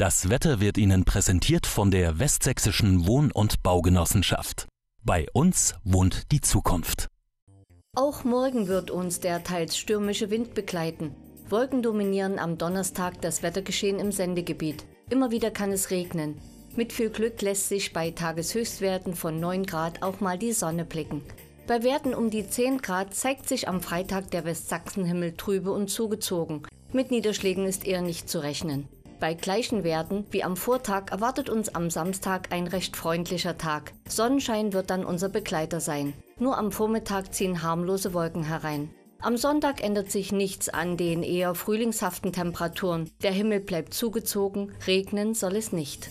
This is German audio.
Das Wetter wird Ihnen präsentiert von der Westsächsischen Wohn- und Baugenossenschaft. Bei uns wohnt die Zukunft. Auch morgen wird uns der teils stürmische Wind begleiten. Wolken dominieren am Donnerstag das Wettergeschehen im Sendegebiet. Immer wieder kann es regnen. Mit viel Glück lässt sich bei Tageshöchstwerten von 9 Grad auch mal die Sonne blicken. Bei Werten um die 10 Grad zeigt sich am Freitag der Westsachsenhimmel trübe und zugezogen. Mit Niederschlägen ist eher nicht zu rechnen. Bei gleichen Werten wie am Vortag erwartet uns am Samstag ein recht freundlicher Tag. Sonnenschein wird dann unser Begleiter sein. Nur am Vormittag ziehen harmlose Wolken herein. Am Sonntag ändert sich nichts an den eher frühlingshaften Temperaturen. Der Himmel bleibt zugezogen, regnen soll es nicht.